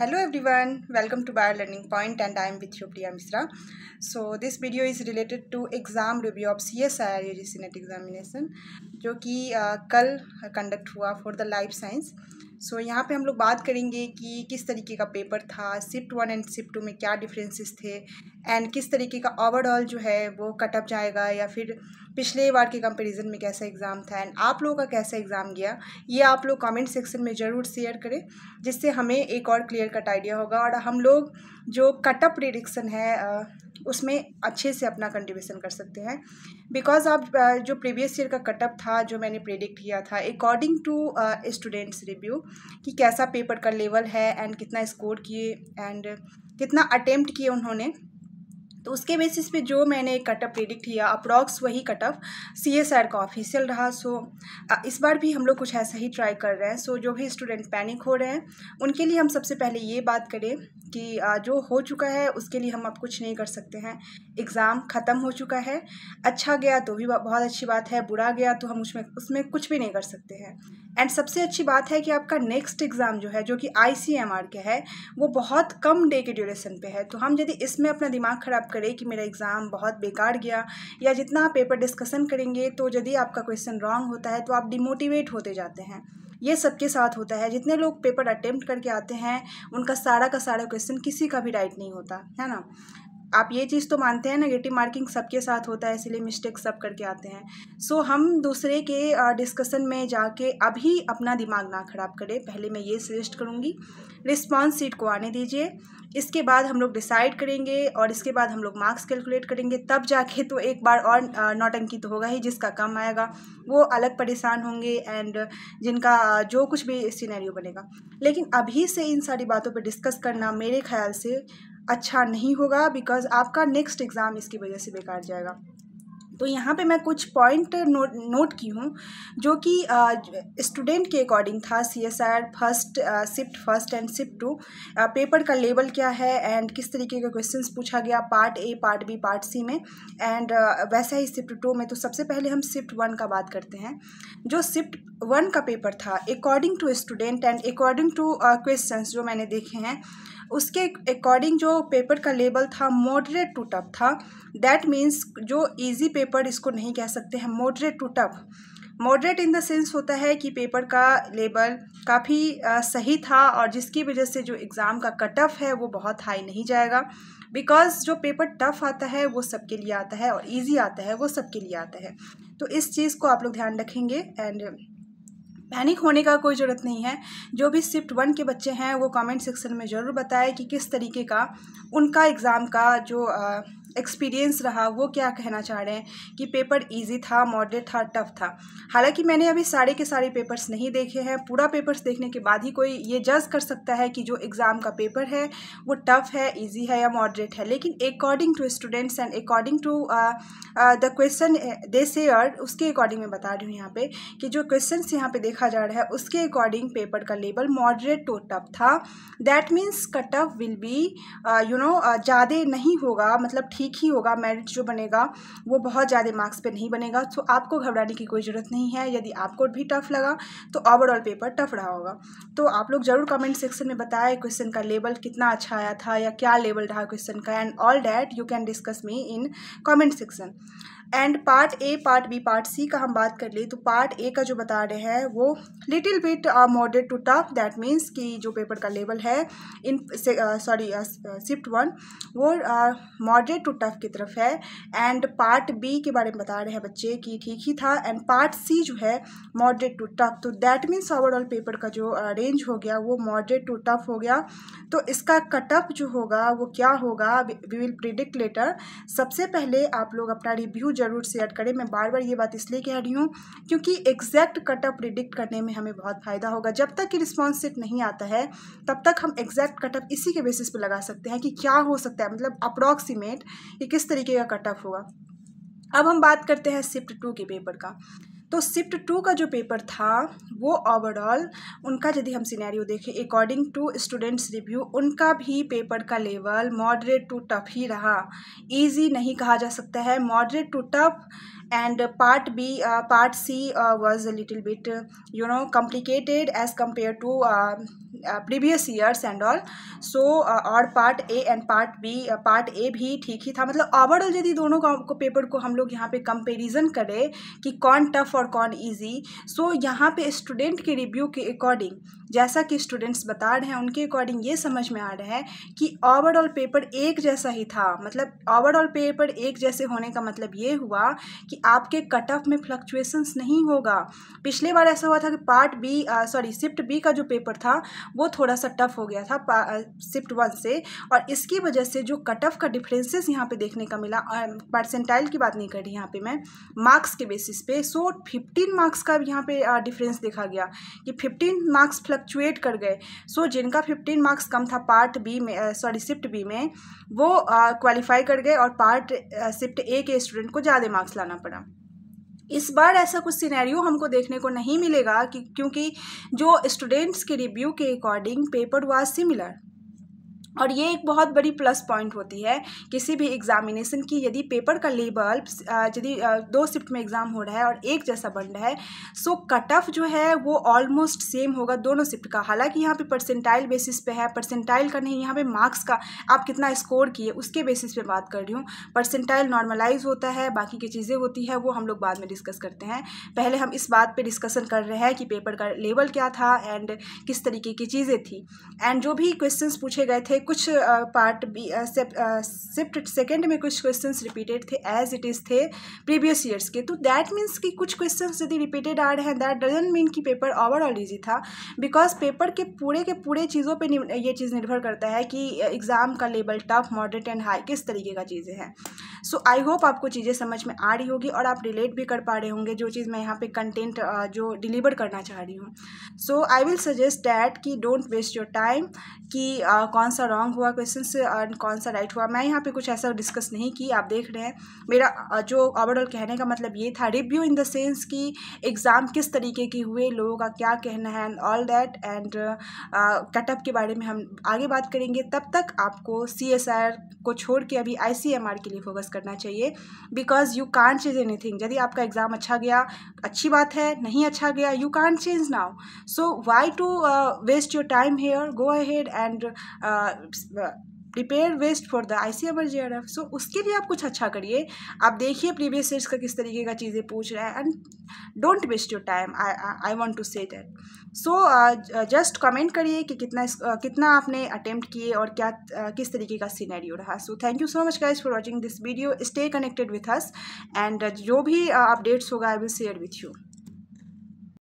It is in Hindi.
Hello everyone welcome to Bayer learning point and I am with Supriya Mishra so this video is related to exam review of C S I R U G C NET examination जो कि कल कंडक्ट हुआ for the life science so यहाँ पे हम लोग बात करेंगे कि किस तरीके का पेपर था shift one and shift two में क्या डिफरेंसेस थे एंड किस तरीके का ओवरऑल जो है वो कटअप जाएगा या फिर पिछले बार के कंपैरिजन में कैसा एग्ज़ाम था एंड आप लोगों का कैसा एग्ज़ाम गया, ये आप लोग कमेंट सेक्शन में ज़रूर शेयर करें, जिससे हमें एक और क्लियर कट आइडिया होगा और हम लोग जो कटअप प्रिडिक्शन है उसमें अच्छे से अपना कंट्रीब्यूशन कर सकते हैं। बिकॉज़ आप जो प्रीवियस ईयर का कटअप था, जो मैंने प्रेडिक्ट किया था अकॉर्डिंग टू स्टूडेंट्स रिव्यू कि कैसा पेपर का लेवल है एंड कितना स्कोर किए एंड कितना अटेम्प्ट किए उन्होंने उसके बेसिस पे जो मैंने कटअप प्रिडिक्ट किया अप्रॉक्स वही कटअप सी एस आर का ऑफिशियल रहा। सो इस बार भी हम लोग कुछ ऐसा ही ट्राई कर रहे हैं। सो जो भी स्टूडेंट पैनिक हो रहे हैं, उनके लिए हम सबसे पहले ये बात करें कि जो हो चुका है, उसके लिए हम अब कुछ नहीं कर सकते हैं। एग्ज़ाम ख़त्म हो चुका है। अच्छा गया तो भी बहुत अच्छी बात है, बुरा गया तो हम उसमें उसमें कुछ भी नहीं कर सकते हैं। एंड सबसे अच्छी बात है कि आपका नेक्स्ट एग्ज़ाम जो है, जो कि आई सी एम आर के है, वो बहुत कम डे के ड्यूरेशन पे है। तो हम यदि इसमें अपना दिमाग ख़राब करें कि मेरा एग्ज़ाम बहुत बेकार गया, या जितना आप पेपर डिस्कसन करेंगे तो यदि आपका क्वेश्चन रॉन्ग होता है तो आप डिमोटिवेट होते जाते हैं। ये सबके साथ होता है। जितने लोग पेपर अटेम्प्ट करके आते हैं, उनका सारा का सारा क्वेश्चन किसी का भी राइट नहीं होता, है ना? आप ये चीज़ तो मानते हैं नेगेटिव मार्किंग सबके साथ होता है इसलिए मिस्टेक सब करके आते हैं। सो so, हम दूसरे के डिस्कशन में जाके अभी अपना दिमाग ना ख़राब करें। पहले मैं ये सजेस्ट करूँगी। रिस्पॉन्स सीट को आने दीजिए। इसके बाद हम लोग डिसाइड करेंगे और इसके बाद हम लोग मार्क्स कैलकुलेट करेंगे। तब जाके तो एक बार और नौटंकी तो होगा ही जिसका कम आएगा। वो अलग परेशान होंगे एंड जिनका जो कुछ भी सीनैरियो बनेगा। लेकिन अभी से इन सारी बातों पर डिस्कस करना मेरे ख्याल से अच्छा नहीं होगा बिकॉज़ आपका नेक्स्ट एग्ज़ाम इसकी वजह से बेकार जाएगा। तो यहाँ पे मैं कुछ पॉइंट नोट नोट की हूँ जो कि स्टूडेंट के अकॉर्डिंग था C S R first shift first and shift two paper का लेवल क्या है एंड किस तरीके के क्वेश्चंस पूछा गया part A part B part C में एंड uh, वैसा ही शिफ्ट टू में तो सबसे पहले हम शिफ्ट वन का बात करते हैं। जो शिफ्ट वन का पेपर था according to student and according to question जो मैंने देखे हैं, उसके अकॉर्डिंग जो पेपर का लेवल था मॉडरेट टू टफ था। दैट मीन्स जो इजी पेपर इसको नहीं कह सकते हैं moderate to tough moderate in the sense होता है कि पेपर का लेवल काफ़ी सही था और जिसकी वजह से जो एग्ज़ाम का कट ऑफ़ है, वो बहुत हाई नहीं जाएगा। बिकॉज़ जो पेपर टफ आता है, वो सबके लिए आता है और ईजी आता है, वो सबके लिए आता है। तो इस चीज़ को आप लोग ध्यान रखेंगे एंड पैनिक होने का कोई ज़रूरत नहीं है। जो भी शिफ्ट वन के बच्चे हैं, वो कमेंट सेक्शन में ज़रूर बताएँ कि किस तरीके का उनका एग्ज़ाम का जो एक्सपीरियंस रहा, वो क्या कहना चाह रहे हैं कि पेपर इजी था मॉडरेट था टफ था। हालाँकि मैंने अभी सारे के सारे पेपर्स नहीं देखे हैं। पूरा पेपर्स देखने के बाद ही कोई ये जज कर सकता है कि जो एग्ज़ाम का पेपर है, वो टफ है इजी है या मॉडरेट है। लेकिन according to students and according to the question they share उसके अकॉर्डिंग मैं बता रही हूँ यहाँ पे कि जो क्वेश्चन यहाँ पे देखा जा रहा है, उसके अकॉर्डिंग पेपर का लेवल मॉडरेट टू टफ था। That means cut off will be you know ज़्यादा नहीं होगा मतलब ठीक ही होगा मेरिट जो बनेगा, वो बहुत ज़्यादा मार्क्स पे नहीं बनेगा। तो आपको घबराने की कोई ज़रूरत नहीं है। यदि आपको भी टफ लगा तो ओवरऑल पेपर टफ रहा होगा। तो आप लोग ज़रूर कमेंट सेक्शन में बताएँ क्वेश्चन का लेवल कितना अच्छा आया था या क्या लेवल रहा क्वेश्चन का and all that you can discuss me in comment section and part A part B part C का हम बात कर ले तो पार्ट ए का जो बता रहे हैं वो little bit moderate to tough that means कि जो पेपर का लेवल है इन सॉरी शिफ्ट वन वो मॉडरेट टू टफ की तरफ़ है। एंड पार्ट बी के बारे में बता रहे हैं बच्चे कि ठीक ही था। एंड पार्ट सी जो है मॉडरेट टू टफ तो दैट मीन्स ओवरऑल पेपर का जो रेंज uh, हो गया वो मॉडरेट टू टफ हो गया। तो इसका कटअप जो होगा वो क्या होगा वी विल प्रिडिक्ट लेटर सबसे पहले आप लोग अपना रिव्यू ज़रूर शेयर करें। मैं बार बार ये बात इसलिए कह रही हूँ क्योंकि एग्जैक्ट कटअप प्रिडिक्ट करने में हमें बहुत फ़ायदा होगा। जब तक कि रिस्पॉन्स सेट नहीं आता है, तब तक हम एग्जैक्ट कटअप इसी के बेसिस पे लगा सकते हैं कि क्या हो सकता है। मतलब अप्रॉक्सीमेट कि किस तरीके का कटअप होगा। अब हम बात करते हैं सिफ्ट टू के पेपर का। तो शिफ्ट टू का जो पेपर था, वो ओवरऑल उनका यदि हम सिनेरियो देखें अकॉर्डिंग टू स्टूडेंट्स रिव्यू उनका भी पेपर का लेवल मॉडरेट टू टफ ही रहा। इजी नहीं कहा जा सकता है। Moderate to tough and part B part C was a little bit you know complicated as compare know previous years and all so और part A and part B part A भी ठीक ही था। मतलब ओवरऑल यदि दोनों को पेपर को हम लोग यहाँ पे कंपेरिजन करें कि कौन टफ और कौन ईजी सो so, यहाँ पे स्टूडेंट के रिव्यू के अकॉर्डिंग जैसा कि स्टूडेंट्स बता रहे हैं, उनके अकॉर्डिंग ये समझ में आ रहा है कि ओवरऑल पेपर एक जैसा ही था। मतलब ओवरऑल पेपर एक जैसे होने का मतलब ये हुआ कि आपके कट ऑफ़ में फ्लक्चुएशंस नहीं होगा। पिछले बार ऐसा हुआ था कि part B sorry shift B का जो पेपर था, वो थोड़ा सा टफ हो गया था शिफ्ट वन से। और इसकी वजह से जो कट ऑफ़ का डिफरेंसेस यहाँ पे देखने का मिला परसेंटाइल की बात नहीं कर रही यहाँ पे मैं मार्क्स के बेसिस पे। सो फिफ्टीन मार्क्स का यहाँ पे डिफरेंस देखा गया कि फिफ्टीन मार्क्स फ्लक्चुएट कर गए। सो so, जिनका फिफ्टीन मार्क्स कम था पार्ट बी में सॉरी शिफ्ट बी में वो क्वालिफाई कर गए और पार्ट शिफ्ट ए के स्टूडेंट को ज़्यादा मार्क्स लाना पड़ा। इस बार ऐसा कुछ सिनेरियो हमको देखने को नहीं मिलेगा कि क्योंकि जो स्टूडेंट्स के रिव्यू के अकॉर्डिंग पेपर वाज सिमिलर और ये एक बहुत बड़ी प्लस पॉइंट होती है किसी भी एग्जामिनेशन की। यदि पेपर का लेबल यदि दो शिफ्ट में एग्ज़ाम हो रहा है और एक जैसा बन रहा है सो कट ऑफ़ जो है वो ऑलमोस्ट सेम होगा दोनों शिफ्ट का। हालाँकि यहाँ पे परसेंटाइल बेसिस पे है परसेंटाइल का नहीं, यहाँ पे मार्क्स का आप कितना स्कोर किए उसके बेसिस पे बात कर रही हूँ। परसेंटाइल नॉर्मलाइज होता है, बाकी की चीज़ें होती है, वो हम लोग बाद में डिस्कस करते हैं। पहले हम इस बात पर डिस्कसन कर रहे हैं कि पेपर का लेवल क्या था एंड किस तरीके की चीज़ें थी। एंड जो भी क्वेश्चन पूछे गए थे कुछ पार्ट बी शिफ्ट सेकेंड में कुछ क्वेश्चन रिपीटेड थे एज इट इज़ थे प्रीवियस ईयर्स के। तो दैट मीन्स कि कुछ क्वेश्चन यदि रिपीटेड आ रहे हैं दैट डजेंट मीन कि पेपर ओवरऑल ईजी था। बिकॉज़ पेपर के पूरे के पूरे चीज़ों पे ये चीज़ निर्भर करता है कि एग्ज़ाम का level tough moderate and high किस तरीके का चीज़ें हैं। सो आई होप आपको चीज़ें समझ में आ रही होगी और आप रिलेट भी कर पा रहे होंगे जो चीज़ मैं यहाँ पे कंटेंट जो डिलीवर करना चाह रही हूँ। So I will suggest that कि डोंट वेस्ट योर टाइम कि कौन सा रॉन्ग हुआ क्वेश्चन से और कौन सा राइट हुआ? मैं यहाँ पे कुछ ऐसा डिस्कस नहीं की, आप देख रहे हैं। मेरा जो ओवरऑल कहने का मतलब ये था रिव्यू इन द सेंस कि एग्ज़ाम किस तरीके के हुए लोगों का क्या कहना है and all that and cutoff के बारे में हम आगे बात करेंगे। तब तक आपको सी एस आर को छोड़ के अभी आई सी एम आर के लिए फोकस करना चाहिए because you can't change anything यदि आपका एग्ज़ाम अच्छा गया, अच्छी बात है, नहीं अच्छा गया you can't change now so why to waste your time here go ahead and prepare best for the I C M J R F so उसके लिए आप कुछ अच्छा करिए। आप देखिए प्रीवियस ईयर्स का किस तरीके का चीज़ें पूछ रहा है and don't waste your time I want to say that so just comment करिए कि कितना uh, कितना आपने अटेम्प्ट किए और क्या uh, किस तरीके का सीनेरियो रहा। So thank you so much guys for watching this video stay connected with us and जो भी अपडेट्स uh, होगा I will share with you